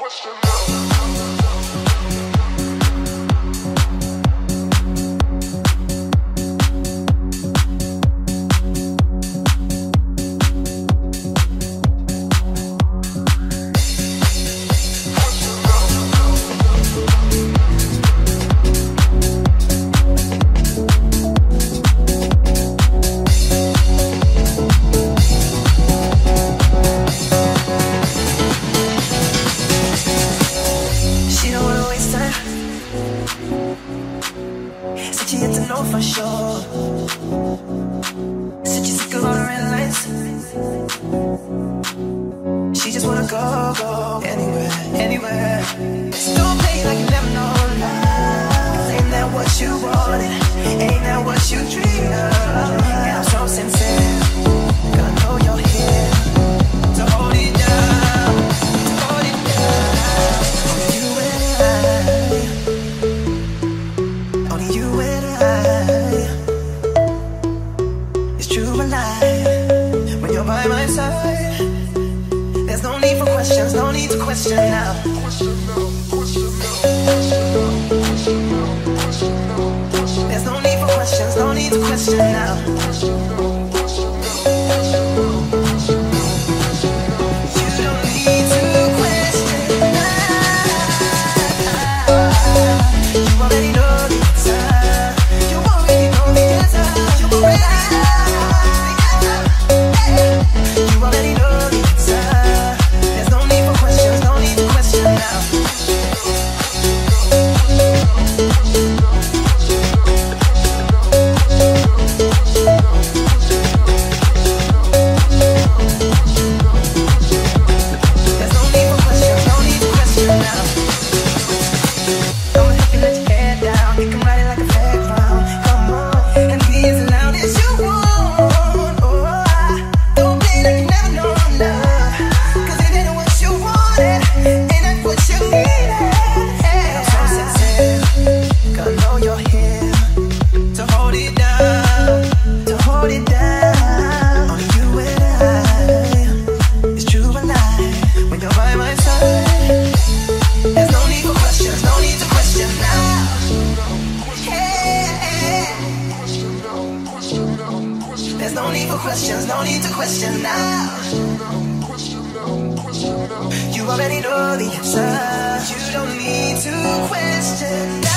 question now. know for sure. Said she's sick of all the red lights. She just wanna go, go anywhere, anywhere. Don't play like you never know. question now. There's no need for questions, no need to question now. questions, no need to question now. You already know the answer. You don't need to question now.